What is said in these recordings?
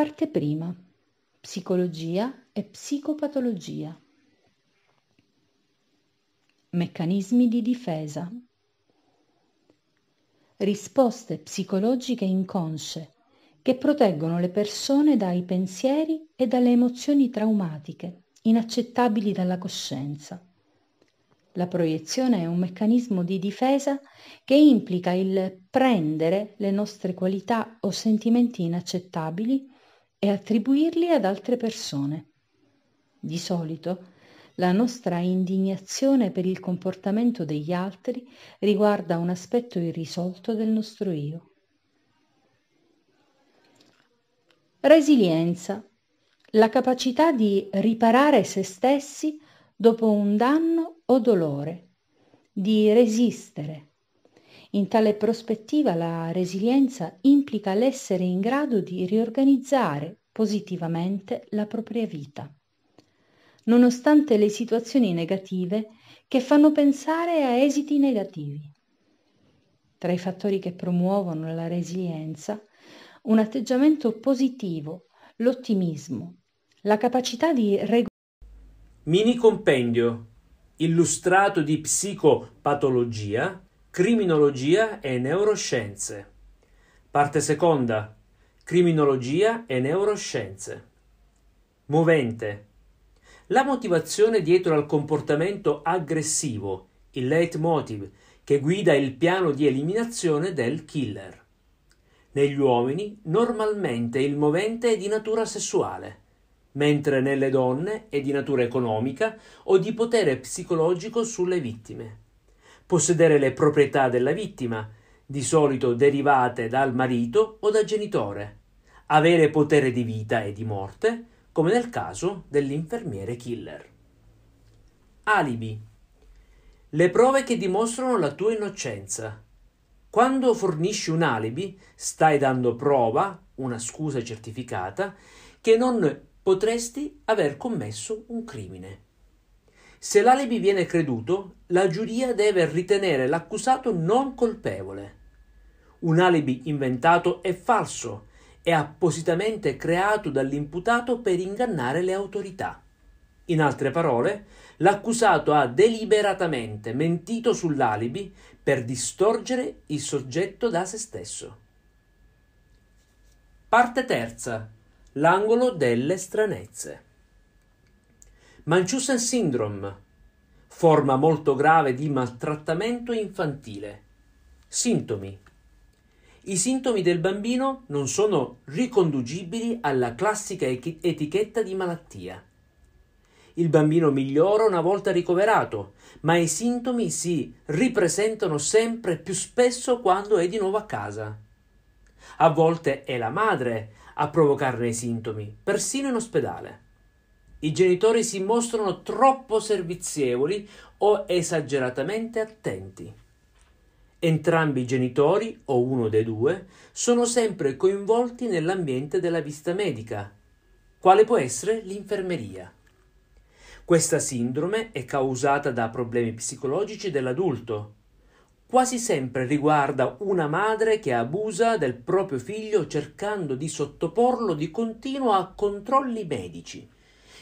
Parte prima. Psicologia e psicopatologia. Meccanismi di difesa. Risposte psicologiche inconsce che proteggono le persone dai pensieri e dalle emozioni traumatiche, inaccettabili dalla coscienza. La proiezione è un meccanismo di difesa che implica il prendere le nostre qualità o sentimenti inaccettabili e attribuirli ad altre persone. Di solito la nostra indignazione per il comportamento degli altri riguarda un aspetto irrisolto del nostro io. Resilienza. La capacità di riparare se stessi dopo un danno o dolore, di resistere. In tale prospettiva la resilienza implica l'essere in grado di riorganizzare positivamente la propria vita, nonostante le situazioni negative che fanno pensare a esiti negativi. Tra i fattori che promuovono la resilienza, un atteggiamento positivo, l'ottimismo, la capacità di regolare Mini compendio illustrato di psicopatologia, criminologia e neuroscienze. Parte seconda. Criminologia e neuroscienze. Movente. La motivazione dietro al comportamento aggressivo, il leitmotiv, che guida il piano di eliminazione del killer. Negli uomini normalmente il movente è di natura sessuale mentre nelle donne è di natura economica o di potere psicologico sulle vittime. Possedere le proprietà della vittima, di solito derivate dal marito o dal genitore. Avere potere di vita e di morte, come nel caso dell'infermiere killer. Alibi. Le prove che dimostrano la tua innocenza. Quando fornisci un alibi, stai dando prova, una scusa certificata, che non potresti aver commesso un crimine. Se l'alibi viene creduto, la giuria deve ritenere l'accusato non colpevole. Un alibi inventato è falso, è appositamente creato dall'imputato per ingannare le autorità. In altre parole, l'accusato ha deliberatamente mentito sull'alibi per distorgere il soggetto da se stesso. Parte terza. L'angolo delle stranezze. Manchurian Syndrome, forma molto grave di maltrattamento infantile. Sintomi. I sintomi del bambino non sono riconducibili alla classica etichetta di malattia. Il bambino migliora una volta ricoverato, ma i sintomi si ripresentano sempre più spesso quando è di nuovo a casa. A volte è la madre a provocarne i sintomi, persino in ospedale. I genitori si mostrano troppo servizievoli o esageratamente attenti. Entrambi i genitori, o uno dei due, sono sempre coinvolti nell'ambiente della visita medica, quale può essere l'infermeria. Questa sindrome è causata da problemi psicologici dell'adulto, quasi sempre riguarda una madre che abusa del proprio figlio cercando di sottoporlo di continuo a controlli medici,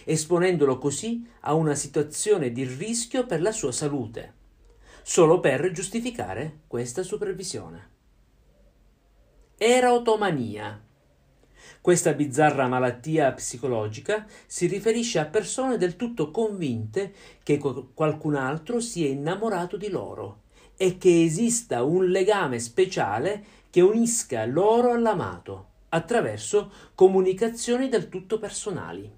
esponendolo così a una situazione di rischio per la sua salute, solo per giustificare questa supervisione. Erotomania. Questa bizzarra malattia psicologica si riferisce a persone del tutto convinte che qualcun altro si è innamorato di loro è che esista un legame speciale che unisca loro all'amato attraverso comunicazioni del tutto personali.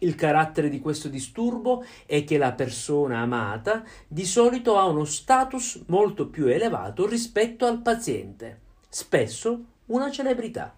Il carattere di questo disturbo è che la persona amata di solito ha uno status molto più elevato rispetto al paziente, spesso una celebrità.